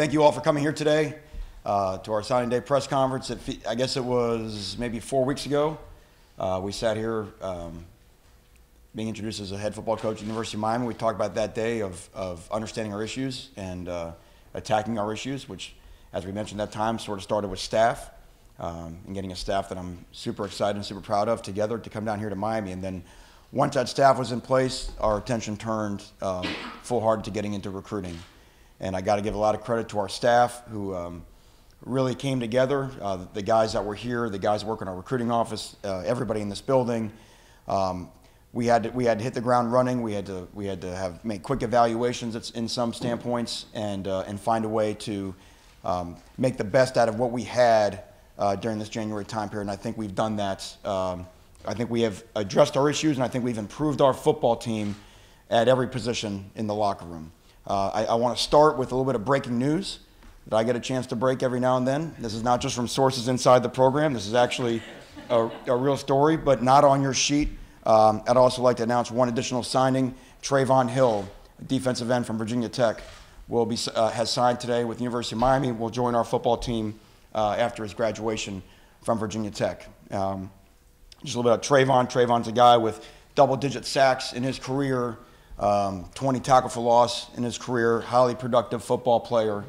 thank you all for coming here today uh, to our signing day press conference. It, I guess it was maybe four weeks ago. Uh, we sat here um, being introduced as a head football coach at University of Miami. We talked about that day of, of understanding our issues and uh, attacking our issues, which, as we mentioned that time, sort of started with staff um, and getting a staff that I'm super excited and super proud of together to come down here to Miami. And then once that staff was in place, our attention turned um, full hard to getting into recruiting. And I got to give a lot of credit to our staff who um, really came together. Uh, the guys that were here, the guys working our recruiting office, uh, everybody in this building. Um, we had to, we had to hit the ground running. We had to we had to have make quick evaluations in some standpoints and uh, and find a way to um, make the best out of what we had uh, during this January time period. And I think we've done that. Um, I think we have addressed our issues, and I think we've improved our football team at every position in the locker room. Uh, I, I want to start with a little bit of breaking news that I get a chance to break every now and then. This is not just from sources inside the program. This is actually a, a real story, but not on your sheet. Um, I'd also like to announce one additional signing. Trevon Hill, defensive end from Virginia Tech, will be, uh, has signed today with the University of Miami. Will join our football team uh, after his graduation from Virginia Tech. Um, just a little bit about Trevon. Trevon's a guy with double-digit sacks in his career, um, 20 tackle for loss in his career, highly productive football player.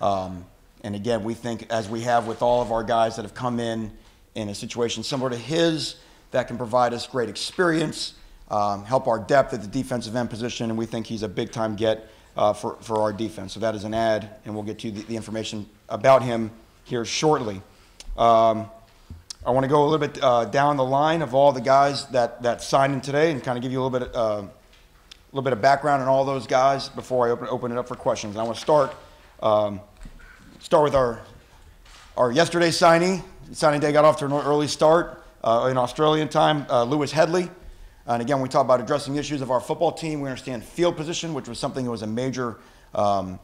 Um, and again, we think, as we have with all of our guys that have come in in a situation similar to his, that can provide us great experience, um, help our depth at the defensive end position, and we think he's a big-time get uh, for, for our defense. So that is an ad, and we'll get you the, the information about him here shortly. Um, I want to go a little bit uh, down the line of all the guys that, that signed in today and kind of give you a little bit, uh, little bit of background on all those guys before I open, open it up for questions. And I want to start, um, start with our, our yesterday signee. Signing day got off to an early start uh, in Australian time, uh, Lewis Hedley. And again, we talk about addressing issues of our football team. We understand field position, which was something that was a major um,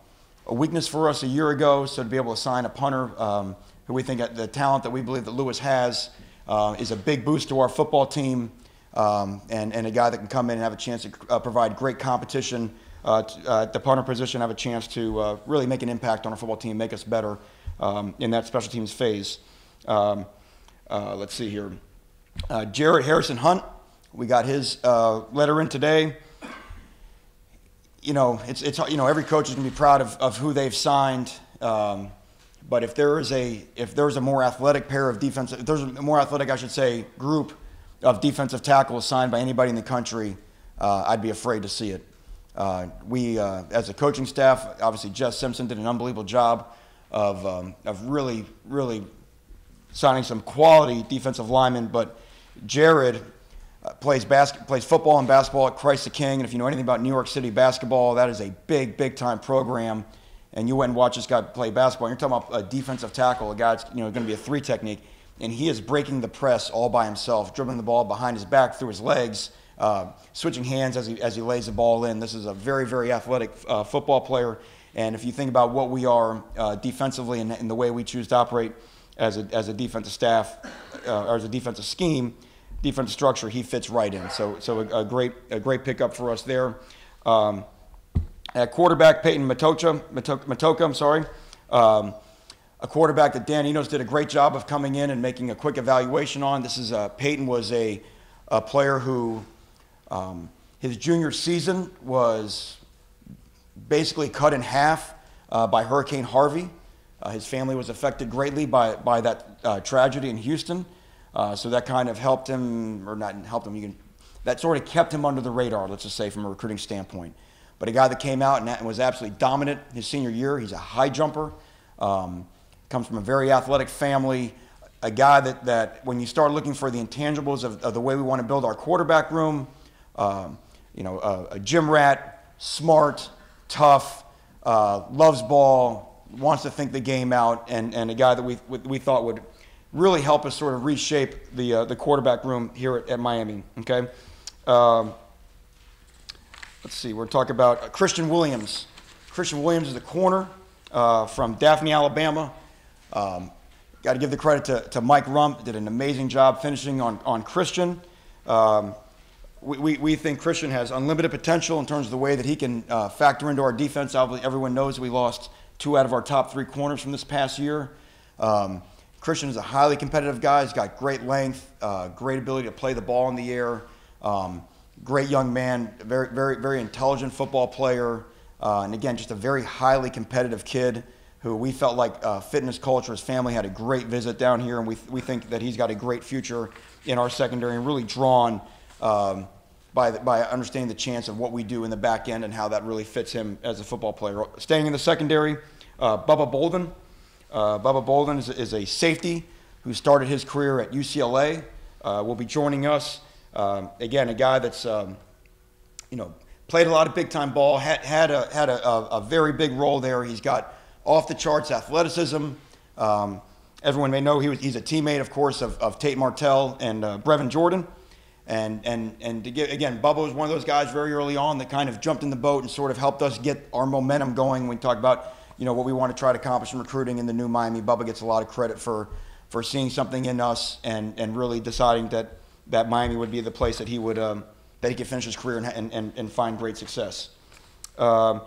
a weakness for us a year ago. So to be able to sign a punter um, who we think the talent that we believe that Lewis has uh, is a big boost to our football team, um, and, and a guy that can come in and have a chance to uh, provide great competition uh, uh, at the punter position, have a chance to uh, really make an impact on our football team, make us better um, in that special teams phase. Um, uh, let's see here. Jared Harrison Hunt, we got his letter in today you know, it's, it's, you know, every coach is going to be proud of, of who they've signed. Um, but if there is a, if there's a more athletic pair of defensive, if there's a more athletic, I should say, group of defensive tackles signed by anybody in the country, uh, I'd be afraid to see it. Uh, we, uh, as a coaching staff, obviously Jess Simpson did an unbelievable job of, um, of really, really signing some quality defensive linemen. But Jared uh, plays, basket, plays football and basketball at Christ the King. And if you know anything about New York City basketball, that is a big, big time program. And you went and watch this guy play basketball. And You're talking about a defensive tackle, a guy that's you know, going to be a three technique. And he is breaking the press all by himself, dribbling the ball behind his back through his legs, uh, switching hands as he, as he lays the ball in. This is a very, very athletic uh, football player. And if you think about what we are uh, defensively and, and, the way we choose to operate as a, as a defensive staff uh, or as a defensive scheme, defense structure, he fits right in. So, so a, a great, a great pickup for us there. Um, at quarterback, Peyton Matocha, Matocha, Matocha I'm sorry. Um, a quarterback that Dan Enos did a great job of coming in and making a quick evaluation on. This is uh, Peyton was a, a player who um, his junior season was basically cut in half uh, by Hurricane Harvey. Uh, his family was affected greatly by, by that uh, tragedy in Houston. Uh, so that kind of helped him, or not helped him, you can, that sort of kept him under the radar, let's just say, from a recruiting standpoint. But a guy that came out and was absolutely dominant his senior year, he's a high jumper, um, comes from a very athletic family, a guy that, that when you start looking for the intangibles of, of the way we want to build our quarterback room, um, you know, a, a gym rat, smart, tough, uh, loves ball, wants to think the game out, and, and a guy that we, we thought would really help us sort of reshape the, uh, the quarterback room here at, at Miami. Okay? Um, let's see, we're talking about Christian Williams. Christian Williams is a corner uh, from Daphne, Alabama. Um, Got to give the credit to, to Mike Rumph, did an amazing job finishing on, on Christian. Um, we, we, we, think Christian has unlimited potential in terms of the way that he can uh, factor into our defense. Obviously, everyone knows we lost two out of our top three corners from this past year. Um, Christian is a highly competitive guy. He's got great length, uh, great ability to play the ball in the air. Um, great young man, very, very, very intelligent football player, uh, and again, just a very highly competitive kid who we felt like uh, fitness culture, his family had a great visit down here, and we, we think that he's got a great future in our secondary and really drawn um, by, the, by understanding the chance of what we do in the back end and how that really fits him as a football player. Staying in the secondary, uh, Bubba Bolden. Uh, Bubba Bolden is, is, a safety who started his career at UCLA. Uh, will be joining us. Um, again, a guy that's um, you know played a lot of big time ball, had, had, a, had a, a, a, very big role there. He's got off the charts athleticism. Um, everyone may know he was, he's a teammate, of course, of, of Tate Martell and uh, Brevin Jordan. And, and, and to get, again, Bubba was one of those guys very early on that kind of jumped in the boat and sort of helped us get our momentum going. When we talk about, you know, what we want to try to accomplish in recruiting in the new Miami, Bubba gets a lot of credit for, for seeing something in us and, and really deciding that, that Miami would be the place that he would, um, that he could finish his career and, and, and find great success. Uh,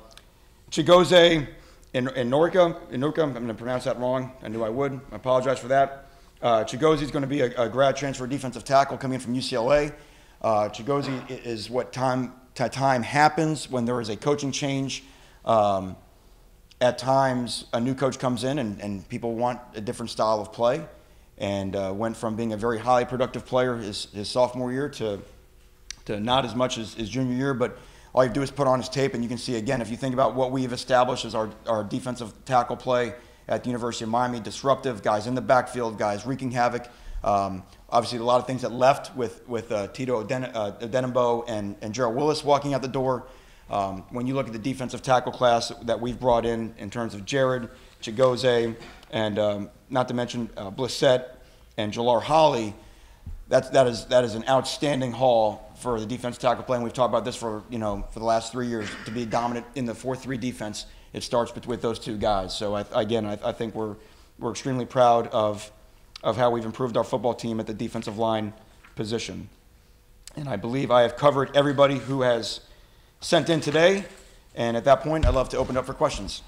Chigozie in, in Norica, in Nuka, I'm going to pronounce that wrong. I knew I would. I apologize for that. Uh, Chigozie is going to be a, a, grad transfer defensive tackle coming from UCLA. Uh, Chigozie is what time to time happens when there is a coaching change. Um, at times, a new coach comes in and, and people want a different style of play, and uh, went from being a very highly productive player his, his sophomore year to to not as much as his junior year, but all you do is put on his tape and you can see again, if you think about what we've established as our, our defensive tackle play at the University of Miami, disruptive, guys in the backfield, guys wreaking havoc. Um, obviously, a lot of things that left with, with uh, Tito Oden- uh, and, and Gerald Willis walking out the door. Um, when you look at the defensive tackle class that we've brought in, in terms of Jared, Chigozie, and um, not to mention uh, Blissett and Jalar Holley, that's, that, is, that is an outstanding haul for the defense tackle play, and we've talked about this for you know for the last three years to be dominant in the four-three defense. It starts with those two guys. So I, again, I, I, think we're we're extremely proud of of how we've improved our football team at the defensive line position. And I believe I have covered everybody who has sent in today. And at that point, I'd love to open up for questions.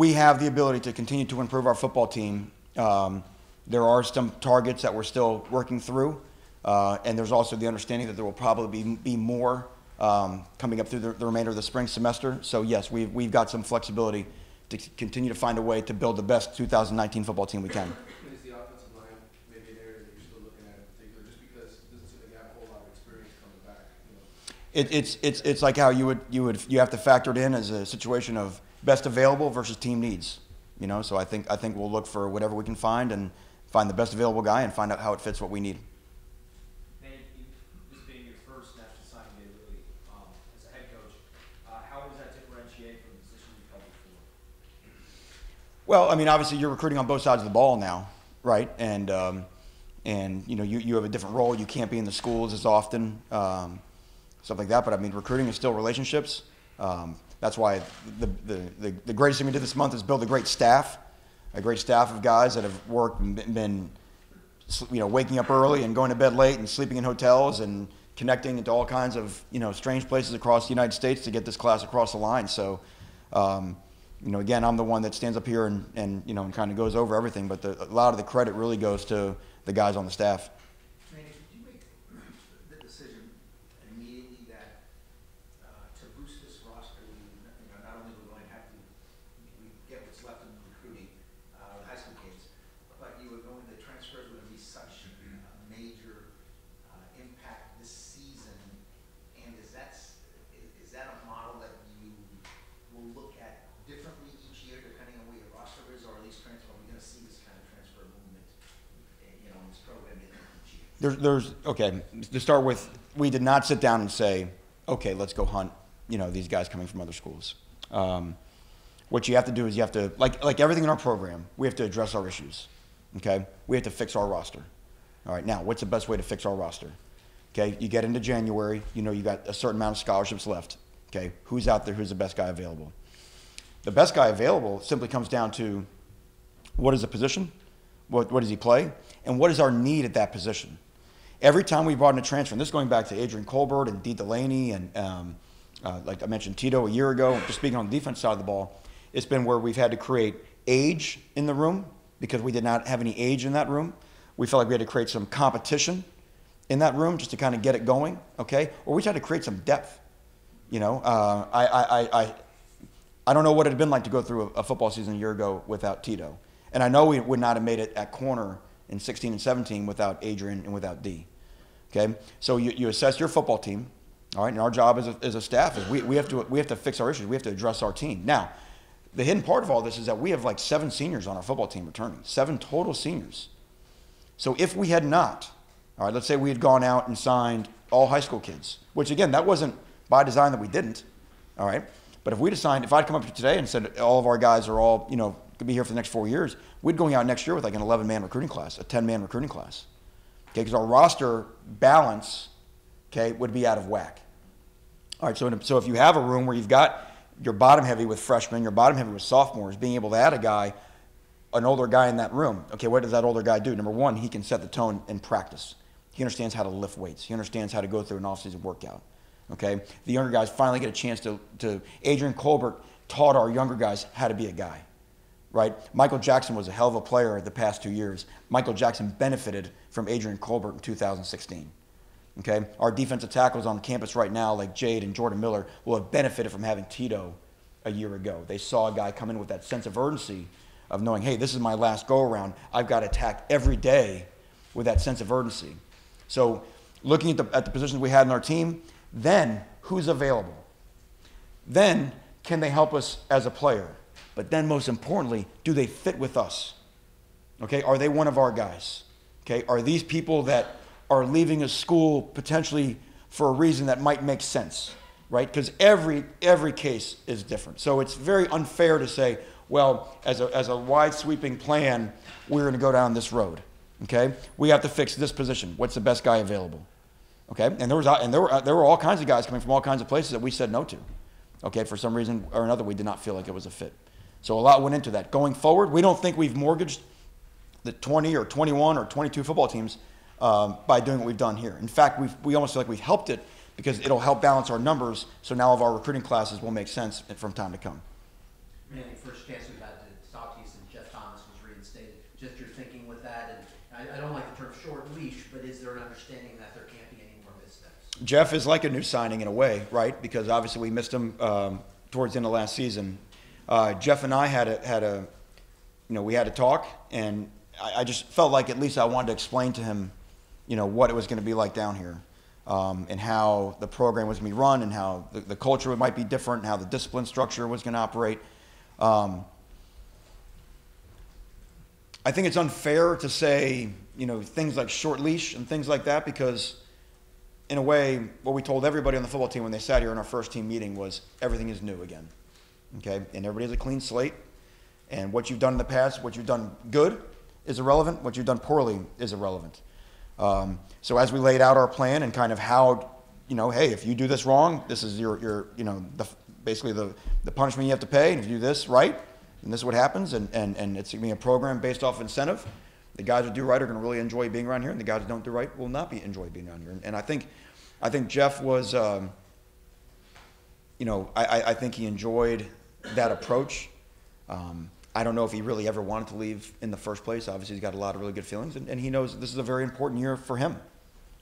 We have the ability to continue to improve our football team. Um, there are some targets that we're still working through, uh, and there's also the understanding that there will probably be, be more um, coming up through the, the, remainder of the spring semester. So yes, we've, we've got some flexibility to continue to find a way to build the best 2019 football team we can. It, it's, it's, it's like how you would, you would you have to factor it in as a situation of best available versus team needs. You know, so I think I think we'll look for whatever we can find and find the best available guy and find out how it fits what we need. this being your first national signing day, really, um, as a head coach, uh, how does that differentiate from the position you've held before? Well, I mean, obviously you're recruiting on both sides of the ball now, right? And um, and you know you, you have a different role. You can't be in the schools as often, um, stuff like that. But I mean, recruiting is still relationships. Um, that's why the, the, the, the, greatest thing we did this month is build a great staff, a great staff of guys that have worked and been, you know, waking up early and going to bed late and sleeping in hotels and connecting into all kinds of, you know, strange places across the United States to get this class across the line. So, um, you know, again, I'm the one that stands up here and, and you know, and kind of goes over everything, but the, a lot of the credit really goes to the guys on the staff. There's, there's, okay, to start with, we did not sit down and say, okay, let's go hunt, you know, these guys coming from other schools. Um, what you have to do is you have to, like, like everything in our program, we have to address our issues, okay? We have to fix our roster. All right, now, what's the best way to fix our roster? Okay, you get into January, you know you got a certain amount of scholarships left. Okay, who's out there? Who's the best guy available? The best guy available simply comes down to what is the position, what, what does he play, and what is our need at that position. Every time we brought in a transfer, and this is going back to Adrian Colbert and Dee Delaney and um, uh, like I mentioned Tito a year ago, just speaking on the defense side of the ball, it's been where we've had to create age in the room because we did not have any age in that room. We felt like we had to create some competition in that room just to kind of get it going, okay? Or we tried to create some depth. You know, uh, I, I, I, I, I don't know what it had been like to go through a, a football season a year ago without Tito. And I know we would not have made it at corner in 16 and 17 without Adrian and without D. Okay? So you, you assess your football team, all right? And our job as a, as a staff is we, we, have to, we have to fix our issues. We have to address our team. Now, the hidden part of all this is that we have like seven seniors on our football team returning, seven total seniors. So if we had not, all right, let's say we had gone out and signed all high school kids, which again, that wasn't by design that we didn't, all right? But if we'd signed, if I'd come up here today and said all of our guys are all, you know, could be here for the next four years, we'd going out next year with like an 11 man recruiting class, a 10 man recruiting class. Okay, because our roster balance, okay, would be out of whack. All right, so, in so if you have a room where you've got your bottom heavy with freshmen, your bottom heavy with sophomores, being able to add a guy, an older guy in that room, okay, what does that older guy do? Number one, he can set the tone in practice. He understands how to lift weights. He understands how to go through an off-season workout. Okay, the younger guys finally get a chance to. to Adrian Colbert taught our younger guys how to be a guy, right? Michael Jackson was a hell of a player the past two years. Michael Jackson benefited from Adrian Colbert in 2016. Okay, our defensive tackles on campus right now, like Jade and Jordan Miller, will have benefited from having Tito a year ago. They saw a guy come in with that sense of urgency of knowing, hey, this is my last go around. I've got to attack every day with that sense of urgency. So, looking at the, at the positions we had in our team, then who's available? Then, can they help us as a player? But then, most importantly, do they fit with us? Okay, are they one of our guys? Okay, are these people that are leaving a school potentially for a reason that might make sense, right? Because every every case is different. So it's very unfair to say, well, as a as a wide sweeping plan, we're going to go down this road. Okay, we have to fix this position. What's the best guy available? Okay, and there was and there were there were all kinds of guys coming from all kinds of places that we said no to. Okay, for some reason or another, we did not feel like it was a fit. So a lot went into that. Going forward, we don't think we've mortgaged the 20 or 21 or 22 football teams um, by doing what we've done here. In fact, we we almost feel like we've helped it because it'll help balance our numbers. So now of our recruiting classes will make sense from time to come. Manny, first chance we've had to talk to you since Jeff Thomas was reinstated. Just your thinking with that, and I, I don't like the term short leash, but is there an understanding that there can't be any more missteps? Jeff is like a new signing in a way, right? Because obviously we missed him um, towards the end of last season. Uh, Jeff and I had a, had a, you know, we had a talk, and I, I just felt like at least I wanted to explain to him, you know, what it was going to be like down here, um, and how the program was going to be run, and how the, the culture might be different, and how the discipline structure was going to operate. Um, I think it's unfair to say, you know, things like short leash and things like that because, in a way, what we told everybody on the football team when they sat here in our first team meeting was everything is new again. Okay? And everybody has a clean slate. And what you've done in the past, what you've done good is irrelevant. What you've done poorly is irrelevant. Um, so as we laid out our plan and kind of how, you know, hey, if you do this wrong, this is your, your you know, the, basically the, the punishment you have to pay. And if you do this right, and this is what happens. And, and, and it's going to be a program based off incentive. The guys who do right are going to really enjoy being around here, and the guys who don't do right will not be enjoy being around here. And, and I think, I think Jeff was, um, you know, I, I think he enjoyed that approach. Um, I don't know if he really ever wanted to leave in the first place. Obviously, he's got a lot of really good feelings, and, and he knows this is a very important year for him.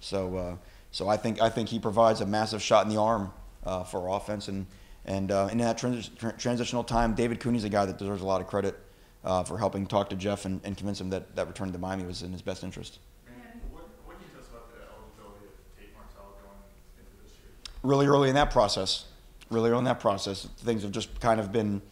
So, uh, so I think I think he provides a massive shot in the arm uh, for offense, and and uh, in that trans- transitional time, David Cooney's a guy that deserves a lot of credit uh, for helping talk to Jeff and, and convince him that that return to Miami was in his best interest. What, what can you tell us about the eligibility of Tate Martell going into this year? Really early in that process, really in that process, things have just kind of been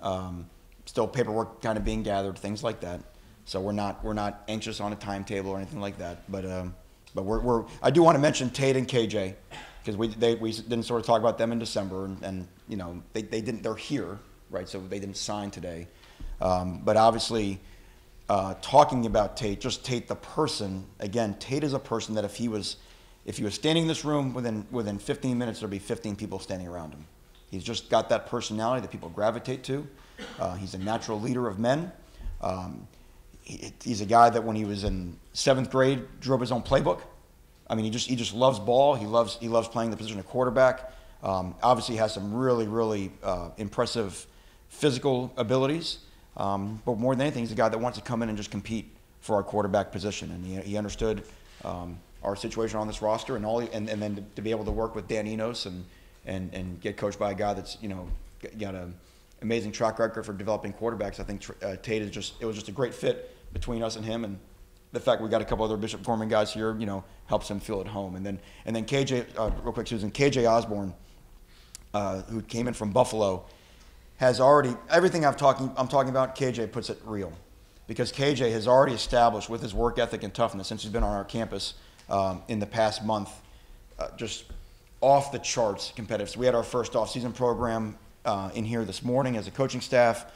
um, still paperwork kind of being gathered, things like that. So we're not we're not anxious on a timetable or anything like that. But um, but we're, we're I do want to mention Tate and KJ because we they we didn't sort of talk about them in December and, and you know they, they didn't they're here right so they didn't sign today. Um, but obviously, uh, talking about Tate, just Tate the person. Again, Tate is a person that if he was, if he was standing in this room within within 15 minutes, there'd be 15 people standing around him. He's just got that personality that people gravitate to. Uh, he's a natural leader of men. Um, he, he's a guy that when he was in seventh grade drew up his own playbook. I mean, he just he just loves ball. He loves he loves playing the position of quarterback. Um, obviously, has some really really uh, impressive physical abilities. Um, but more than anything, he's a guy that wants to come in and just compete for our quarterback position. And he, he understood um, our situation on this roster, and all and, and then to, to be able to work with Dan Enos and and and get coached by a guy that's you know got an amazing track record for developing quarterbacks. I think uh, Tate is just it was just a great fit between us and him, and the fact we got a couple other Bishop Gorman guys here, you know, helps him feel at home. And then and then KJ, uh, real quick, Susan, KJ Osborn, uh, who came in from Buffalo, has already everything I've talking I'm talking about. KJ puts it real, because KJ has already established with his work ethic and toughness since he's been on our campus um, in the past month, uh, just off the charts competitive. So we had our first off-season program uh, in here this morning as a coaching staff.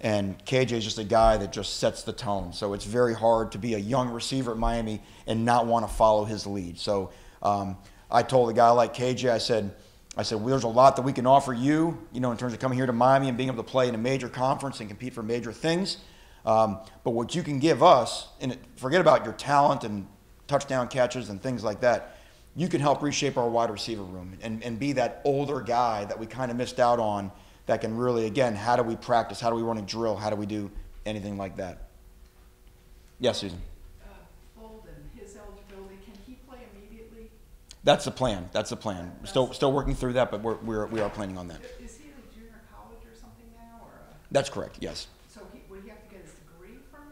And KJ is just a guy that just sets the tone. So it's very hard to be a young receiver at Miami and not want to follow his lead. So um, I told a guy like KJ, I said, I said, well, there's a lot that we can offer you, you know, in terms of coming here to Miami and being able to play in a major conference and compete for major things. Um, but what you can give us, and forget about your talent and touchdown catches and things like that, you can help reshape our wide receiver room and, and be that older guy that we kind of missed out on that can really, again, how do we practice? How do we run a drill? How do we do anything like that? Yes, Susan. uh, Bolden, his eligibility, can he play immediately? That's the plan. That's the plan. We're still, still working through that, but we're, we're, we are planning on that. Is he in a junior college or something now, or, uh, That's correct, yes. so he, would he have to get his degree from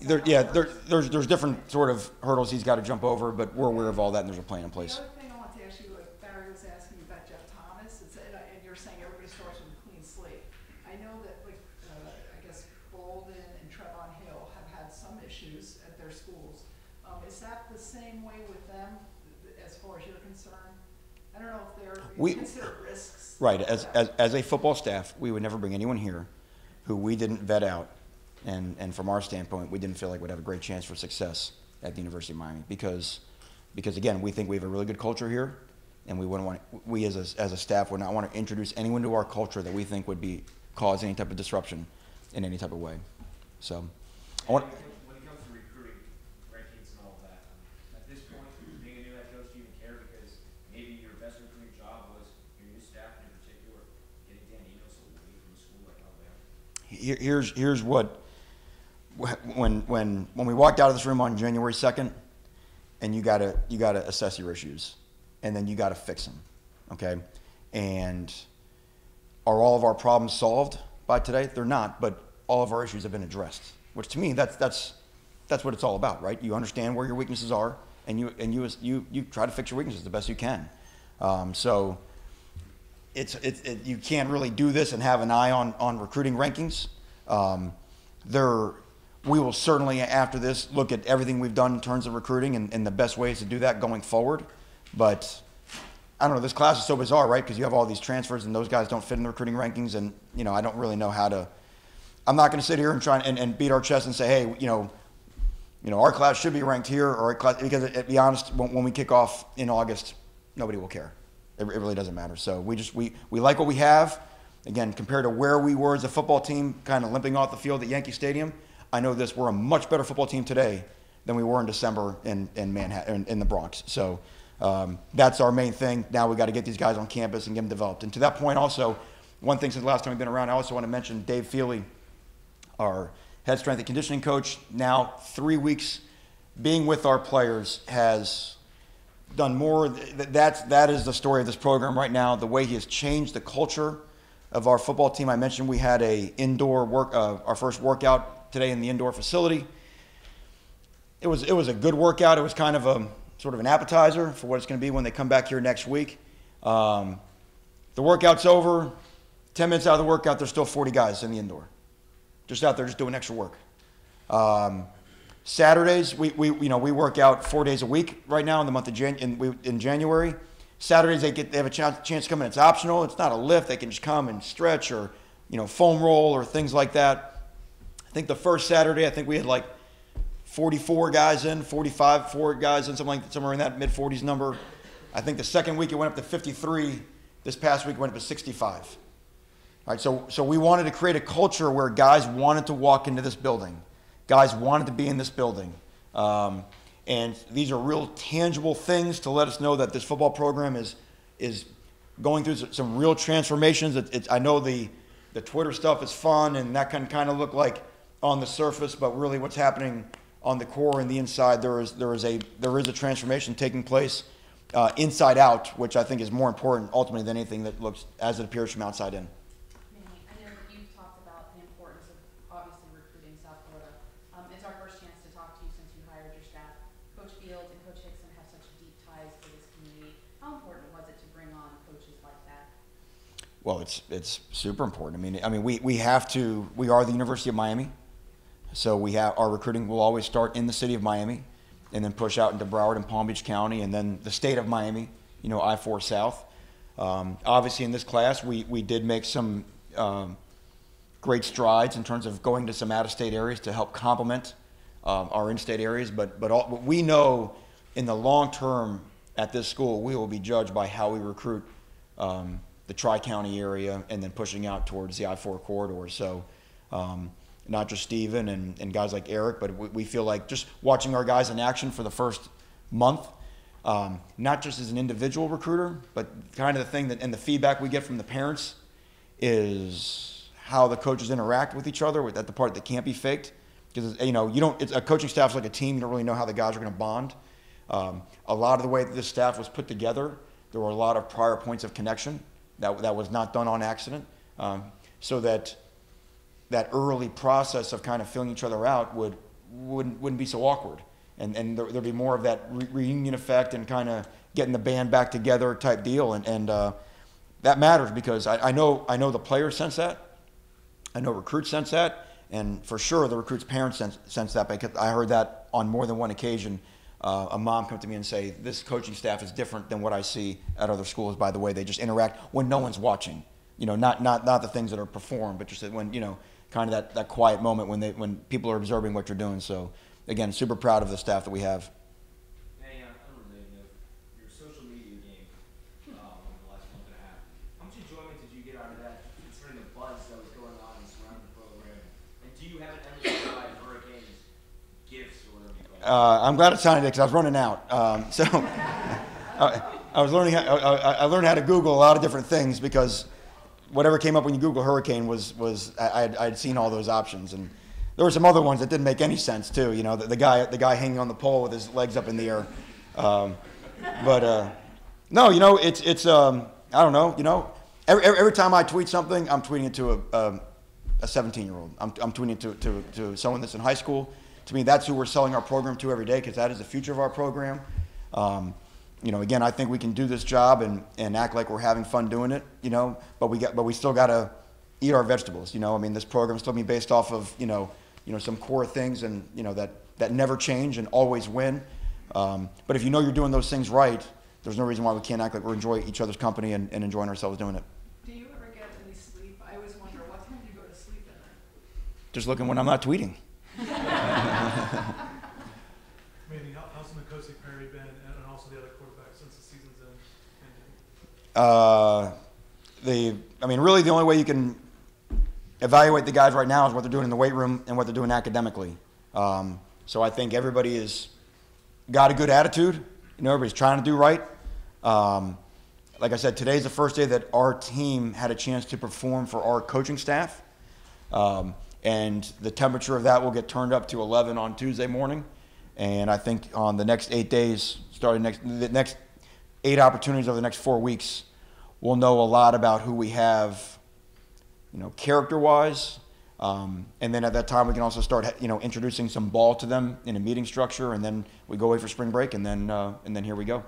there, or no? Is that There, how yeah, there, there's, there's different sort of hurdles he's got to jump over, but we're aware of all that and there's a plan in place. The other thing I want to ask you, like Barry was asking you about Jeff Thomas, it's, and, and you're saying everybody starts with a clean slate. I know that, like, uh, I guess Bolden and Trevon Hill have had some issues at their schools. Um, is that the same way with them, as far as you're concerned? I don't know if they're, We- consider risks. Right, as, as, as a football staff, we would never bring anyone here who we didn't vet out. And, and from our standpoint, we didn't feel like we'd have a great chance for success at the University of Miami because, because again, we think we have a really good culture here. And we wouldn't want, we as a, as a staff would not want to introduce anyone to our culture that we think would be, cause any type of disruption in any type of way. So, I want, When it comes- when it comes to recruiting, rankings and all of that, at this point, being a new head coach, do you even care because maybe your best recruiting job was your new staff and in particular, getting Dan Enos away from a school like oh, Alabama? here, here's here's what when when when we walked out of this room on January second, and you gotta you gotta assess your issues, and then you gotta fix them, okay? And are all of our problems solved by today? They're not, but all of our issues have been addressed. Which to me, that's that's that's what it's all about, right? You understand where your weaknesses are, and you and you you you try to fix your weaknesses the best you can. Um, so it's, it, it, you can't really do this and have an eye on, on recruiting rankings. Um, there, we will certainly, after this, look at everything we've done in terms of recruiting and, and the best ways to do that going forward. But I don't know, this class is so bizarre, right? Because you have all these transfers and those guys don't fit in the recruiting rankings. And, you know, I don't really know how to. I'm not going to sit here and try and, and beat our chest and say, hey, you know, you know, our class should be ranked here, or our class, because to be honest, when, when we kick off in August, nobody will care. It, it really doesn't matter. So we just we, we like what we have. Again, compared to where we were as a football team, kind of limping off the field at Yankee Stadium, I know this. We're a much better football team today than we were in December in in Manhattan in, in the Bronx. So um, that's our main thing. Now we got to get these guys on campus and get them developed. And to that point, also, one thing since the last time we've been around, I also want to mention Dave Feeley our head strength and conditioning coach, now three weeks being with our players, has done more. That's, that is the story of this program right now. The way he has changed the culture of our football team. I mentioned we had a indoor work, uh, our first workout today in the indoor facility. It was, it was a good workout. It was kind of a sort of an appetizer for what it's going to be when they come back here next week. Um, the workout's over. 10 minutes out of the workout, there's still 40 guys in the indoor just out there just doing extra work. Um, Saturdays, we, we, you know, we work out four days a week right now in the month of Jan- in, we, in January. Saturdays, they get they have a chance, chance to come in. It's optional. It's not a lift. They can just come and stretch or, you know, foam roll or things like that. I think the first Saturday, I think we had like 44 guys in, 45, four guys in, something like somewhere in that mid 40s number. I think the second week it went up to 53. This past week it went up to 65. Right, so, so we wanted to create a culture where guys wanted to walk into this building. Guys wanted to be in this building. Um, and these are real tangible things to let us know that this football program is, is going through some- real transformations. It, it's, I know the, the Twitter stuff is fun and that can kind of look like on the surface, but really what's happening on the core and the inside, there is, there is, a, there is a transformation taking place uh, inside out, which I think is more important ultimately than anything that looks as it appears from outside in. I know that you've talked about the importance of obviously recruiting South Florida. It's our first chance to talk to you since you hired your staff. Coach Fields and Coach Hickson have such deep ties to this community. How important was it to bring on coaches like that? Well, it's it's super important. I mean, I mean, we, we have to. We are the University of Miami, so we have our recruiting will always start in the city of Miami, and then push out into Broward and Palm Beach County, and then the state of Miami. You know, I four South. Um, obviously, in this class, we we did make some um, great strides in terms of going to some out-of-state areas to help complement um, our in-state areas. But but, all, we know in the long term at this school, we will be judged by how we recruit um, the tri-county area and then pushing out towards the I-4 corridor. So. Not just Steven and, and guys like Eric, but we, we feel like just watching our guys in action for the first month, um, not just as an individual recruiter, but kind of the thing that and the feedback we get from the parents is how the coaches interact with each other. With that, the part that can't be faked, because you know you don't. It's a coaching staff's like a team. You don't really know how the guys are going to bond. Um, a lot of the way that this staff was put together, there were a lot of prior points of connection that that was not done on accident, um, so that that early process of kind of filling each other out would wouldn't wouldn't be so awkward, and and there, there'd be more of that re- reunion effect and kind of getting the band back together type deal, and and uh, that matters because I, I know I know the players sense that, I know recruits sense that, and for sure the recruits' parents sense, sense that because I heard that on more than one occasion. Uh, a mom come to me and say, "This coaching staff is different than what I see at other schools." By the way, they just interact when no one's watching. You know, not not not the things that are performed, but just when you know, kind of that, that quiet moment when they when people are observing what you're doing. So, again, super proud of the staff that we have. Manny, on an unrelated note, your social media game, over the last month and a half, how much enjoyment did you get out of that, considering the buzz that was going on and surrounding the program? And do you have an MSI Hurricanes gifts or whatever you call it? Uh, I'm glad it's signed because I was running out. Um, so I, I was learning. How, I, I learned how to Google a lot of different things because whatever came up when you Google hurricane was was I, I'd, I'd seen all those options and there were some other ones that didn't make any sense too. You know, the, the guy the guy hanging on the pole with his legs up in the air. Um, but uh, no, you know, it's it's um, I don't know. You know, every, every time I tweet something, I'm tweeting it to a a 17 year old. I'm, I'm tweeting it to, to, to someone that's in high school. To me, that's who we're selling our program to every day because that is the future of our program. Um, you know, again, I think we can do this job and, and act like we're having fun doing it, you know, but we got, but we still got to eat our vegetables, you know. I mean, this program still be based off of, you know, you know, some core things and, you know, that, that never change and always win. Um, but if you know you're doing those things right, there's no reason why we can't act like we're enjoying each other's company and, and enjoying ourselves doing it. Do you ever get any sleep? I always wonder, what time do you go to sleep at night? Just looking when I'm not tweeting. Manny, how, how's Nkosi Perry been, and and also the other quarterbacks since the season's in? ended? Uh, the, I mean, really, the only way you can evaluate the guys right now is what they're doing in the weight room and what they're doing academically. Um, so I think everybody has got a good attitude. You know, everybody's trying to do right. Um, like I said, today's the first day that our team had a chance to perform for our coaching staff. Um, and the temperature of that will get turned up to 11 on Tuesday morning. And I think on the next eight days, starting next the next eight opportunities over the next four weeks, we'll know a lot about who we have, you know, character-wise. Um, and then at that time, we can also start, you know, introducing some ball to them in a meeting structure. And then we go away for spring break, and then uh, and then here we go.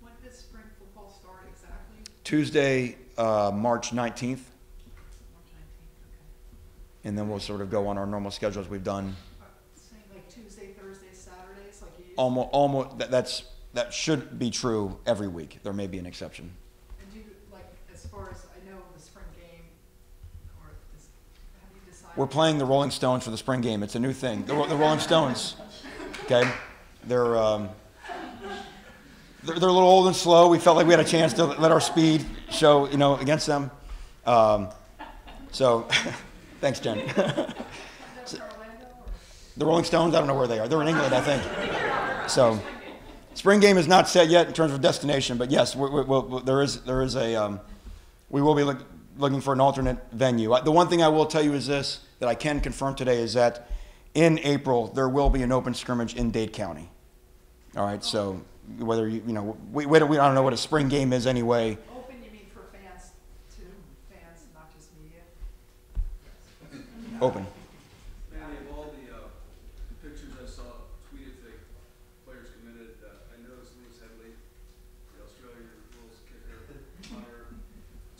When does spring football start exactly? Tuesday, uh, March 19th, March and then we'll sort of go on our normal schedule as we've done like Tuesday, Thursday, Saturdays, like almost almost that, that's that should be true every week. There may be an exception. And do you, like, as far as, I know the spring game, or this, have you decided? We're playing the Rolling Stones for the spring game. It's a new thing. The, the Rolling Stones. Okay, they're, um, they're they're a little old and slow. We felt like we had a chance to let our speed show, you know, against them. Um, So, thanks, Jen. Or? the Rolling Stones, I don't know where they are. They're in England, I think. So, spring game is not set yet in terms of destination, but yes, we, we, we'll, there is there is a um, we will be look, looking for an alternate venue. The one thing I will tell you is this that I can confirm today is that in April there will be an open scrimmage in Dade County. All right, so whether you you know we, we, don't, we don't know what a spring game is anyway. Open, you mean for fans fans, not just media? Open. Manny, of all the, uh, pictures I saw tweeted to players committed, uh, I noticed Lewis Hedley, the Australian rules kicker, Hunter.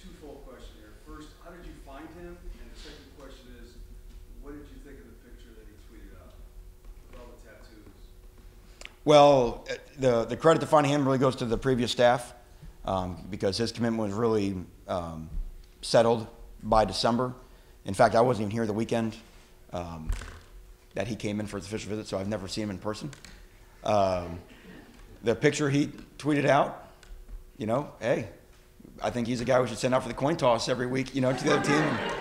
Twofold question here. First, how did you find him? And the second question is, what did you think of the picture that he tweeted out with all the tattoos? Well, the, the credit to finding him really goes to the previous staff um, because his commitment was really um, settled by December. In fact, I wasn't even here the weekend um, that he came in for his official visit, so I've never seen him in person. Um, the picture he tweeted out, you know, hey, I think he's a guy we should send out for the coin toss every week, you know, to the other team and,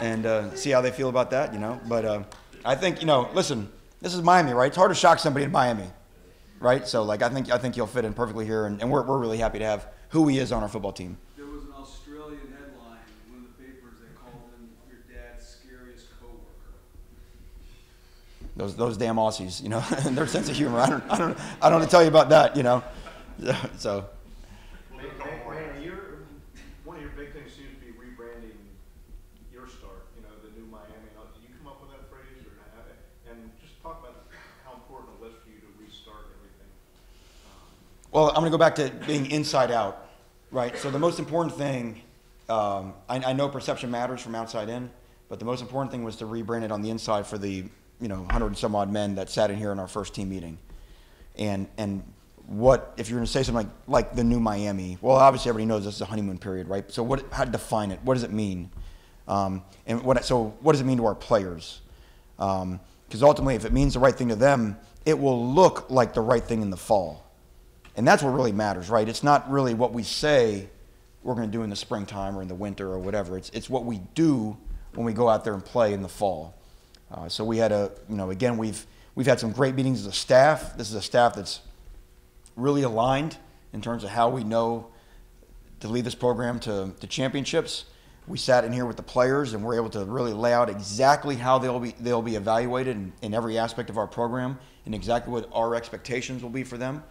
and uh, see how they feel about that, you know. But uh, I think, you know, listen, this is Miami, right? It's hard to shock somebody in Miami right? So like I think I think he'll fit in perfectly here, and, and we're we're really happy to have who he is on our football team. There was an Australian headline in one of the papers that called him your dad's scariest coworker. Those those damn Aussies, you know, and their sense of humor. I don't I don't I don't know to tell you about that, you know. So Manny, your, one of your big things seems to be rebranding your start, you know, the new Miami. Now, Did you come up with that phrase or, ha- and just talk about how important it was for you to restart everything? Um, Well, I'm going to go back to being inside out, right? So the most important thing, um, I, I know perception matters from outside in, but the most important thing was to rebrand it on the inside for the, you know, hundred and some odd men that sat in here in our first team meeting. And and what if you're going to say something like like the new Miami? Well, obviously everybody knows this is a honeymoon period, right? So what? How to define it? What does it mean? Um, and what? So what does it mean to our players? Because ultimately, if it means the right thing to them, it will look like the right thing in the fall. And that's what really matters, right? It's not really what we say we're going to do in the springtime or in the winter or whatever. It's, it's what we do when we go out there and play in the fall. Uh, so we had a, you know, again, we've, we've had some great meetings as a staff. This is a staff that's really aligned in terms of how we know to lead this program to, to championships. We sat in here with the players and we're able to really lay out exactly how they'll be, they'll be evaluated in, in every aspect of our program and exactly what our expectations will be for them.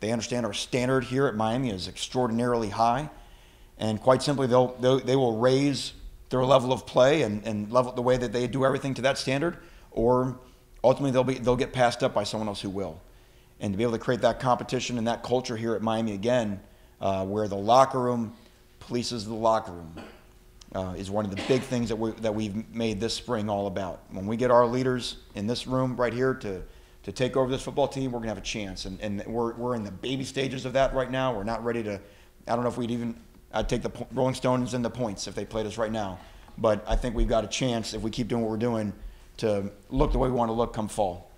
They understand our standard here at Miami is extraordinarily high. And quite simply, they'll, they'll, they will raise their level of play and, and level the way that they do everything to that standard, or ultimately they'll, be, they'll get passed up by someone else who will. And to be able to create that competition and that culture here at Miami again, uh, where the locker room polices the locker room, uh, is one of the big things that, we, that we've made this spring all about. When we get our leaders in this room right here to, to take over this football team, we're going to have a chance. And, and we're, we're in the baby stages of that right now. We're not ready to, I don't know if we'd even, I'd take the Rolling Stones in the points if they played us right now. But I think we've got a chance, if we keep doing what we're doing, to look the way we want to look come fall.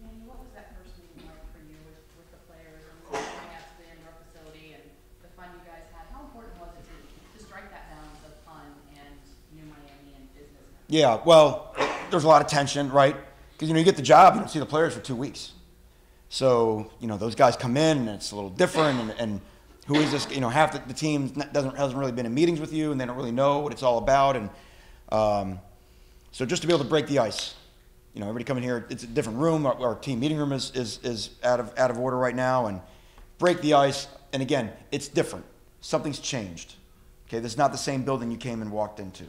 Manny, what was that first meeting for you with, with the players and going out to the indoor facility and the fun you guys had? How important was it to, to strike that balance of fun and new Miami and business? Yeah, well, there's a lot of tension, right? Because you know you get the job, you don't see the players for two weeks. So you know those guys come in, and it's a little different. And, and who is this? You know, half the, the team doesn't hasn't really been in meetings with you, and they don't really know what it's all about. And um, so just to be able to break the ice, you know, everybody coming here, it's a different room. Our, our team meeting room is, is is out of out of order right now, and break the ice. And again, it's different. Something's changed. Okay, this is not the same building you came and walked into.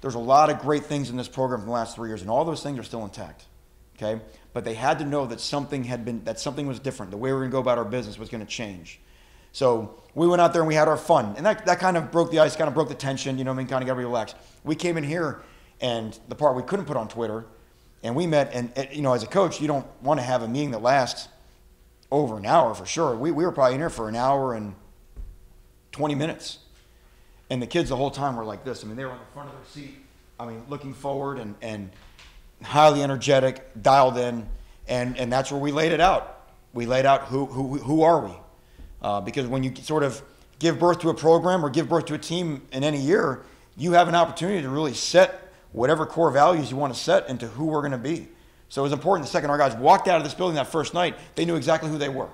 There's a lot of great things in this program from the last three years, and all those things are still intact. Okay, but they had to know that something had been that something was different. The way we were going to go about our business was going to change. So we went out there and we had our fun, and that, that kind of broke the ice, kind of broke the tension. You know, what I mean, kind of got relaxed. We came in here, and the part we couldn't put on Twitter, and we met, and, you know, as a coach, you don't want to have a meeting that lasts over an hour for sure. We, we were probably in here for an hour and 20 minutes. And the kids the whole time were like this. I mean, they were on the front of their seat, I mean, looking forward and, and highly energetic, dialed in. And, and that's where we laid it out. We laid out who, who, who are we? Uh, because when you sort of give birth to a program or give birth to a team in any year, you have an opportunity to really set whatever core values you want to set into who we're going to be. So it was important the second our guys walked out of this building that first night, they knew exactly who they were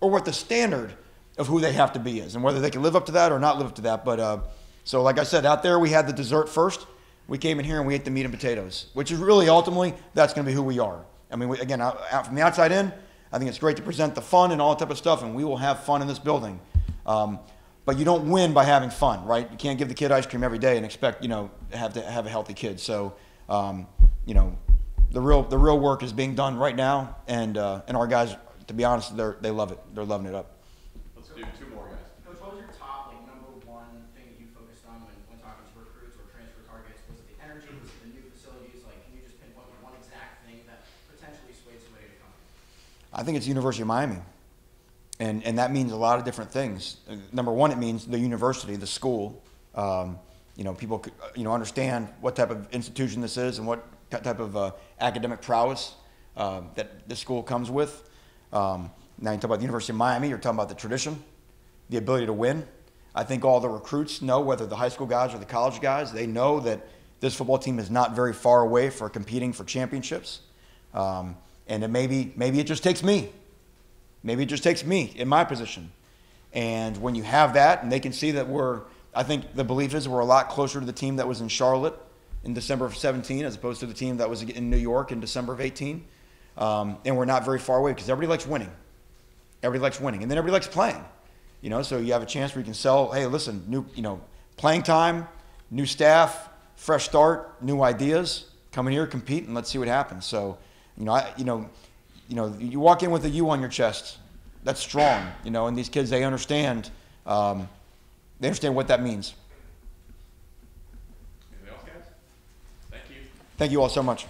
or what the standard of who they have to be is and whether they can live up to that or not live up to that. But uh, so, like I said, out there we had the dessert first. We came in here and we ate the meat and potatoes, which is really ultimately that's going to be who we are. I mean, we, again, out, from the outside in, I think it's great to present the fun and all that type of stuff, and we will have fun in this building. Um, but you don't win by having fun, right? You can't give the kid ice cream every day and expect, you know, have to have a healthy kid. So, um, you know, the real the real work is being done right now, and uh, and our guys, to be honest, they they love it. They're loving it up. Let's do two more guys. Coach, what was your top, like, number one thing that you focused on when, when talking to recruits or transfer targets? Was it the energy, was it the new facilities? Like, can you just pinpoint one exact thing that potentially swayed somebody to come? I think it's University of Miami. And, and that means a lot of different things. Number one, it means the university, the school. Um, you know, people could, you know, understand what type of institution this is and what type of uh, academic prowess uh, that this school comes with. Um, now you talk about the University of Miami, you're talking about the tradition, the ability to win. I think all the recruits know, whether the high school guys or the college guys, they know that this football team is not very far away for competing for championships. Um, and it maybe, maybe it just takes me. Maybe it just takes me in my position. And when you have that, and they can see that we're, I think the belief is we're a lot closer to the team that was in Charlotte in December of 17 as opposed to the team that was in New York in December of 18. Um, and we're not very far away because everybody likes winning. Everybody likes winning. And then everybody likes playing. You know, so you have a chance where you can sell, hey, listen, new, you know, playing time, new staff, fresh start, new ideas. Come in here, compete, and let's see what happens. So, you know, I, you know, you know, you walk in with a U on your chest. That's strong, you know. And these kids, they understand. Um, they understand what that means. Anything else, guys? Thank you. Thank you all so much.